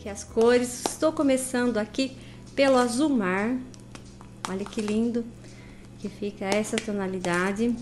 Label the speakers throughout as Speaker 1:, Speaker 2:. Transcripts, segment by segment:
Speaker 1: aqui as cores. Estou começando aqui pelo azul mar. Olha que lindo que fica essa tonalidade.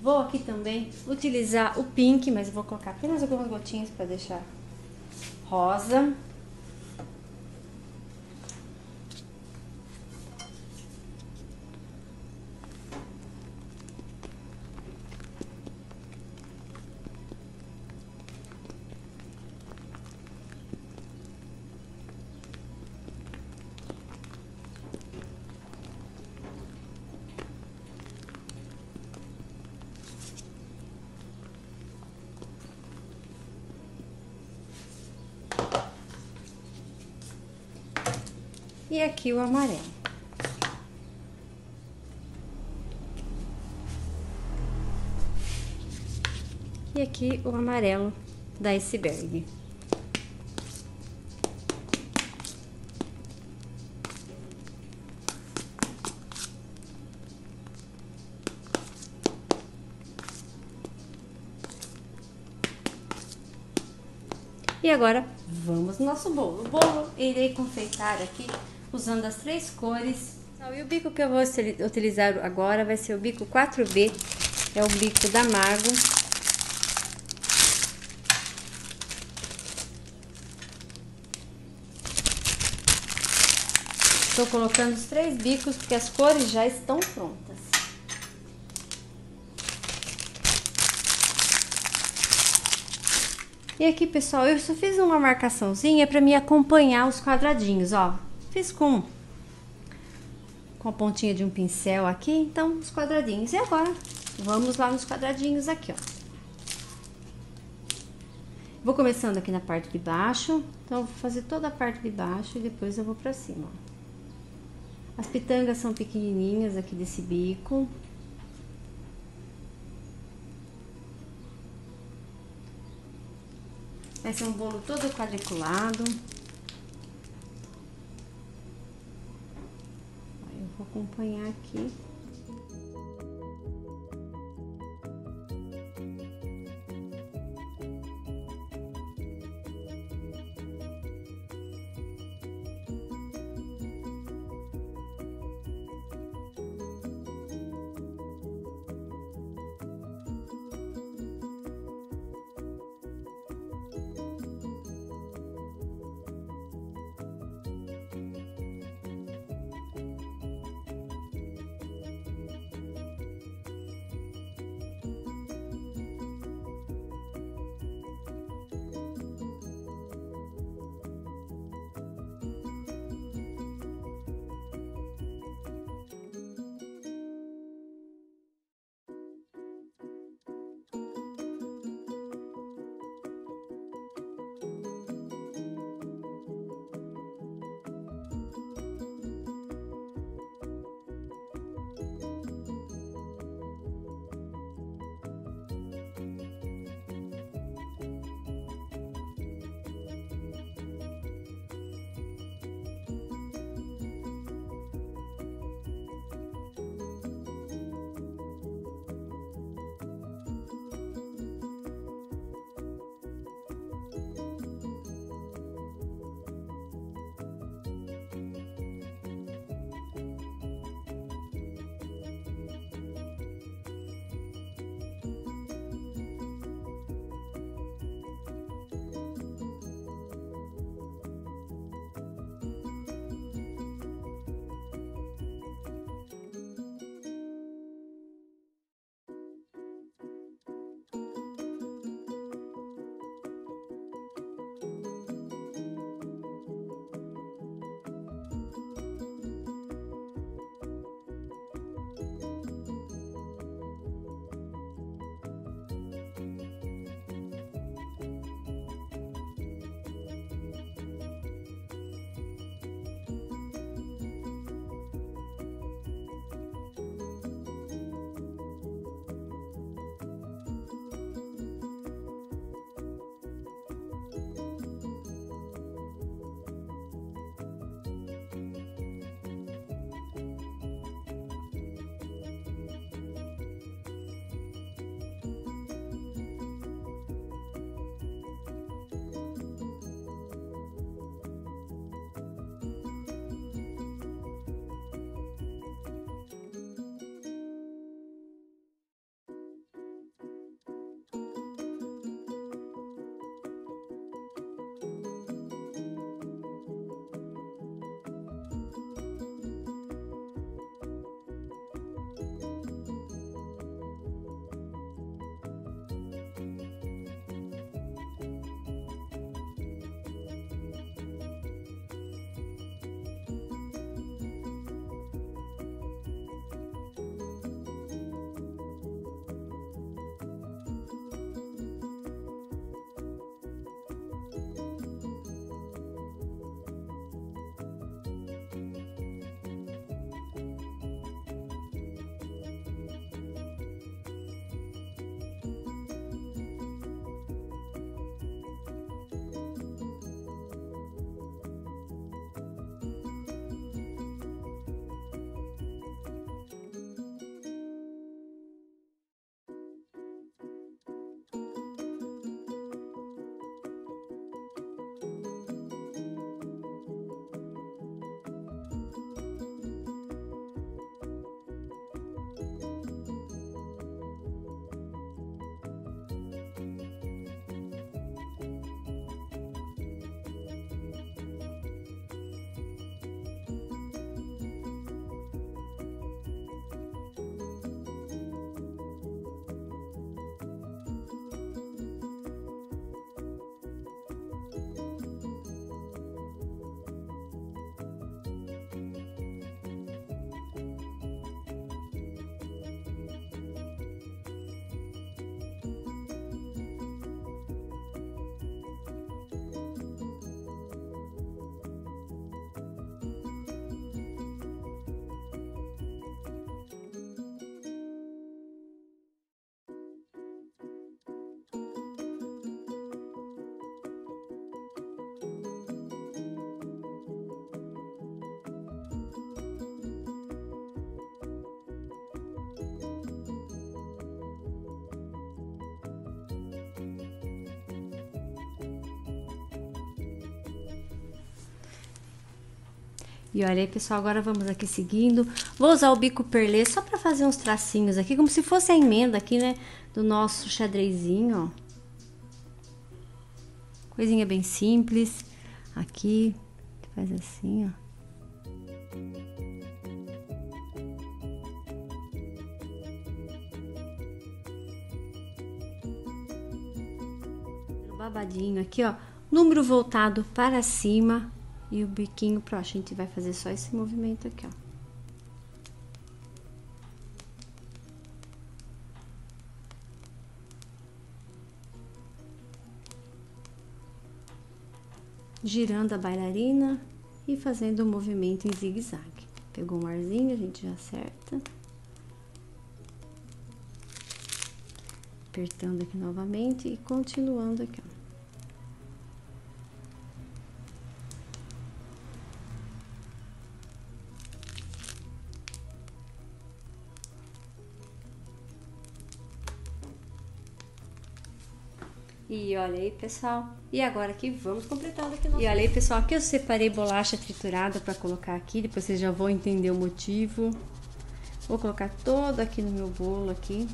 Speaker 1: Vou aqui também utilizar o pink, mas vou colocar apenas algumas gotinhas para deixar rosa. E aqui o amarelo. E aqui o amarelo da iceberg. E agora vamos no nosso bolo. O bolo irei confeitar aqui usando as três cores. E o bico que eu vou utilizar agora vai ser o bico 4B, é o bico da Mago. Estou colocando os três bicos porque as cores já estão prontas. E aqui, pessoal, eu só fiz uma marcaçãozinha para me acompanhar os quadradinhos, ó. Fiz com, com a pontinha de um pincel aqui, então, os quadradinhos. E agora, vamos lá nos quadradinhos aqui, ó. Vou começando aqui na parte de baixo, então vou fazer toda a parte de baixo e depois eu vou pra cima, ó. As pitangas são pequenininhas aqui desse bico. Vai ser um bolo todo quadriculado. Acompanhar aqui. E olha aí, pessoal, agora vamos aqui seguindo. Vou usar o bico perlê só para fazer uns tracinhos aqui, como se fosse a emenda aqui, né, do nosso xadrezinho, ó. Coisinha bem simples. Aqui, faz assim, ó. babadinho aqui, ó, número voltado para cima, e o biquinho pro a gente vai fazer só esse movimento aqui, ó. Girando a bailarina e fazendo o movimento em zigue-zague. Pegou um arzinho, a gente já acerta. Apertando aqui novamente e continuando aqui, ó. E olha aí, pessoal. E agora aqui vamos completando aqui nosso... E olha aí, pessoal, aqui eu separei bolacha triturada para colocar aqui, depois vocês já vão entender o motivo. Vou colocar todo aqui no meu bolo aqui.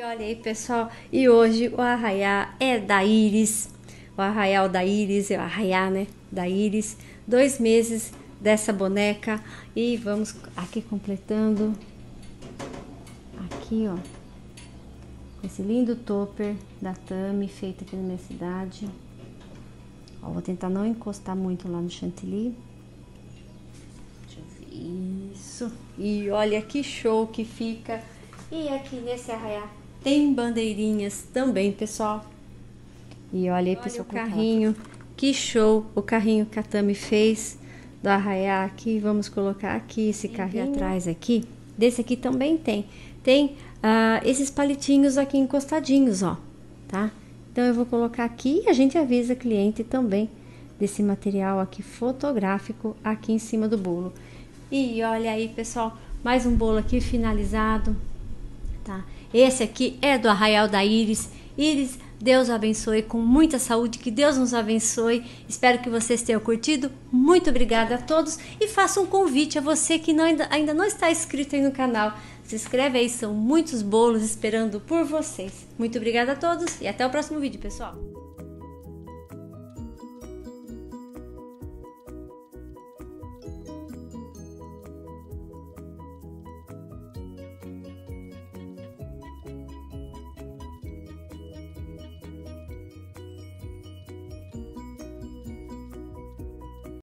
Speaker 1: E olha aí, pessoal, e hoje o arraiá é da Iris, o arraial da Iris, é o arraiá, né, da Iris, dois meses dessa boneca. E vamos aqui completando, aqui ó, esse lindo topper da Tami, feito aqui na minha cidade, ó, vou tentar não encostar muito lá no chantilly, isso, e olha que show que fica, e aqui nesse arraiá tem bandeirinhas também, pessoal. E olha aí para o seu carrinho. Que show o carrinho que a Tami fez do arraiá aqui. Vamos colocar aqui esse carrinho atrás aqui. Desse aqui também tem. Tem uh, esses palitinhos aqui encostadinhos, ó. Tá? Então eu vou colocar aqui e a gente avisa cliente também desse material aqui fotográfico aqui em cima do bolo. E olha aí, pessoal, mais um bolo aqui finalizado, tá? Esse aqui é do Arraial da Iris. Iris, Deus abençoe com muita saúde, que Deus nos abençoe. Espero que vocês tenham curtido. Muito obrigada a todos e faço um convite a você que não, ainda, ainda não está inscrito aí no canal. Se inscreve aí, são muitos bolos esperando por vocês. Muito obrigada a todos e até o próximo vídeo, pessoal.